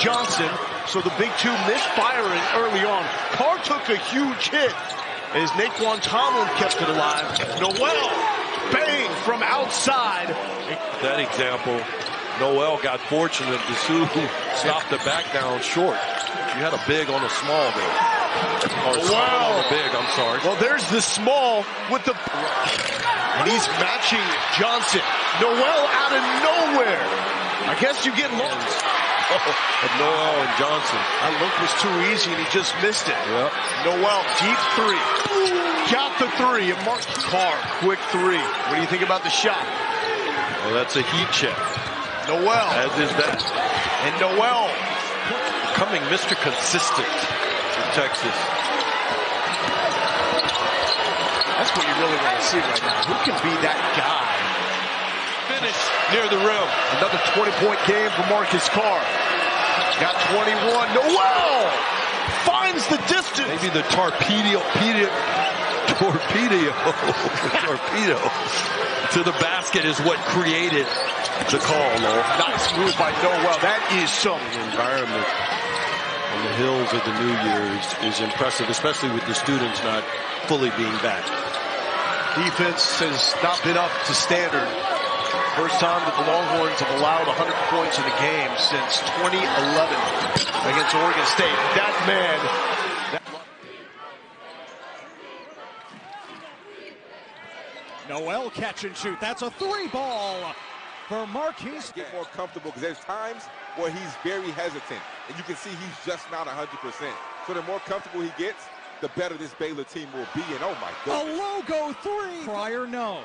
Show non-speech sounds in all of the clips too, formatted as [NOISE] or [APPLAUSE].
Johnson. So the big two missed misfiring early on. Carr took a huge hit as Nae'Quan Tomlin kept it alive. Nowell, bang from outside. That example, Nowell got fortunate. Disu stopped the back down short. You had a big on a small there. Or small Wow. on a big, I'm sorry. Well, there's the small with the... And he's matching Johnson. Nowell out of nowhere. I guess you get lost. [LAUGHS] Oh, of Nowell and Johnson. That look was too easy and he just missed it. Yep. Nowell, deep three. Got the three. And Mark Carr, quick three. What do you think about the shot? Well, that's a heat check, Nowell. as is that. And Nowell. Becoming Mr. Consistent for Texas. That's what you really want to see right now. Who can be that guy? Finish near the rim. Another 20-point game for Marcus Carr. Got 21. Nowell finds the distance. Maybe the torpedo, torpedo, torpedo, [LAUGHS] torpedo to the basket is what created the call, Lowell. Nice move by Nowell. That is something. The environment on the hills of the New Year is, is impressive, especially with the students not fully being back. Defense has not been up to standard. First time that the Longhorns have allowed 100 points in a game since 2011 against Oregon State. That man. Nowell catch and shoot. That's a three ball for Markquis. get more comfortable because there's times where he's very hesitant and you can see he's just not 100%. So the more comfortable he gets, the better this Baylor team will be. And oh my God. A logo three. Prior no.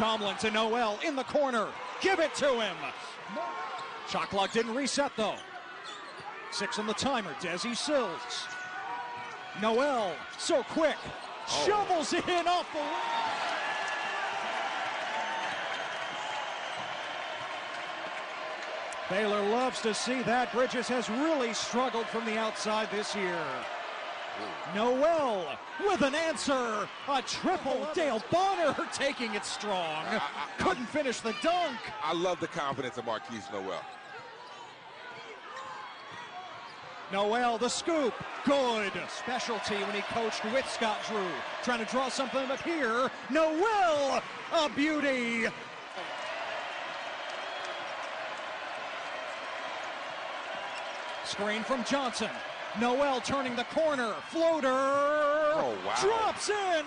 Tomlin to Nowell in the corner. Give it to him. Shot clock didn't reset though. Six on the timer. Desi Sills. Nowell so quick. Shovels it in off the. Baylor loves to see that. Bridges has really struggled from the outside this year. Nowell with an answer. A triple. Dale Bonner taking it strong. Couldn't finish the dunk. I love the confidence of Markquis Nowell. Nowell, the scoop. Good. Specialty when he coached with Scott Drew. Trying to draw something up here. Nowell, a beauty. Screen from Johnson. Nowell turning the corner. Floater. Oh, wow. Drops in.